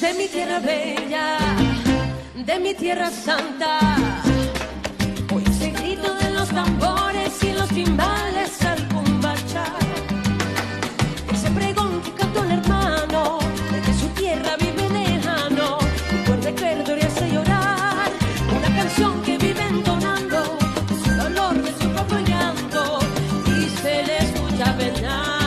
de mi tierra bella, de mi tierra santa. Hoy ese grito de los tambores y los timbales al cumbacha. Ese pregón que cantó el hermano, de que su tierra vive lejano, recuerde que el dolor hace llorar. Una canción que vive entonando, su dolor de su propio llanto, y se le escucha venar.